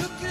Look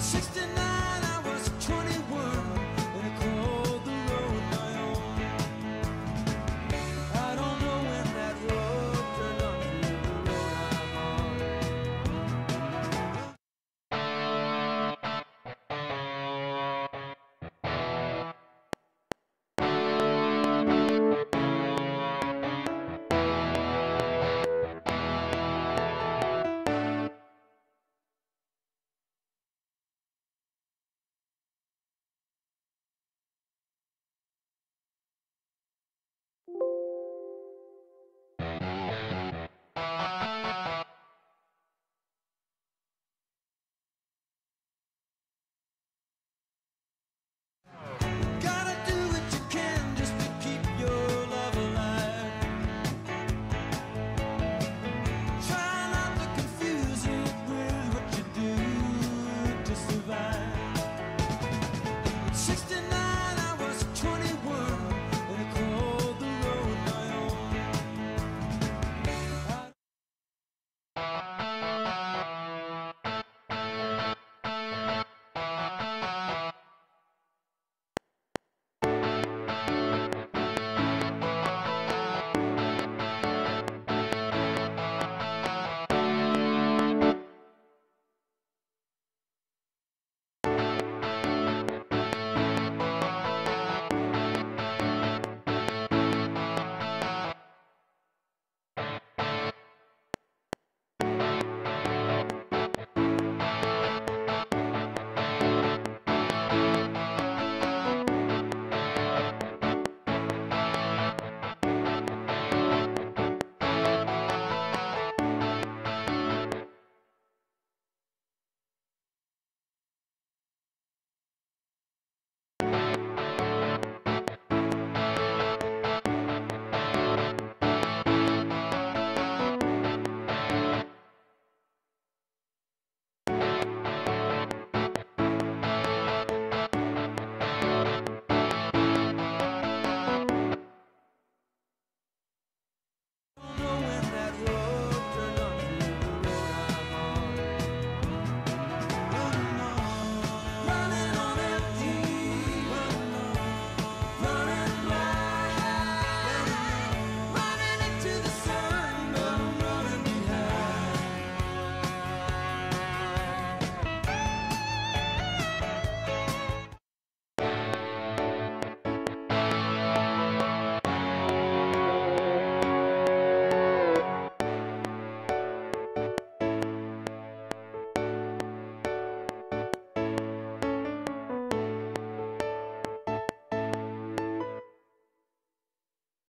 69